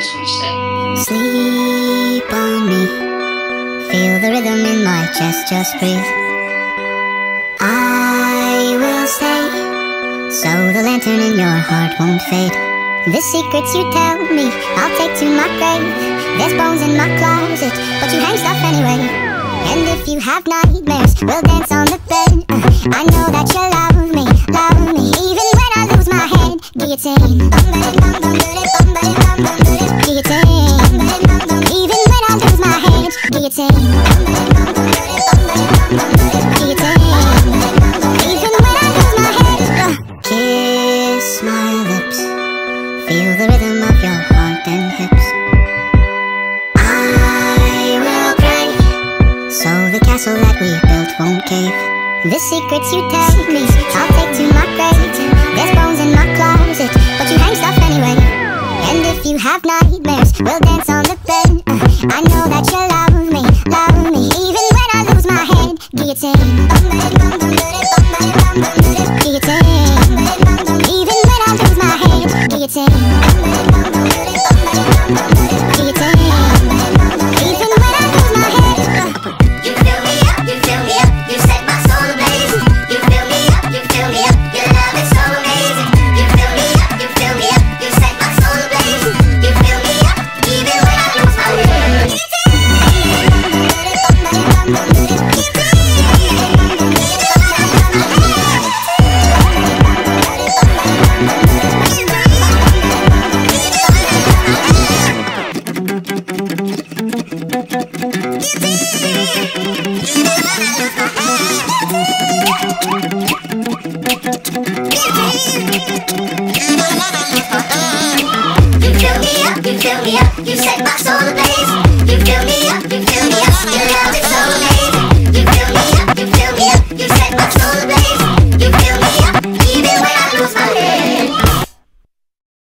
Sleep on me. Feel the rhythm in my chest, just breathe. I will stay, so the lantern in your heart won't fade. The secrets you tell me, I'll take to my grave. There's bones in my closet, but you hang stuff anyway. And if you have nightmares, we'll dance on the bed. Uh, I know that you love me, hips. I will pray, so the castle that we built won't cave. The secrets you tell me, I'll take to my grave. There's bones in my closet, but you hang stuff anyway. And if you have nightmares, we'll dance on the bed. Uh, I know that you love You fill me up, you fill me up You set my soul ablaze.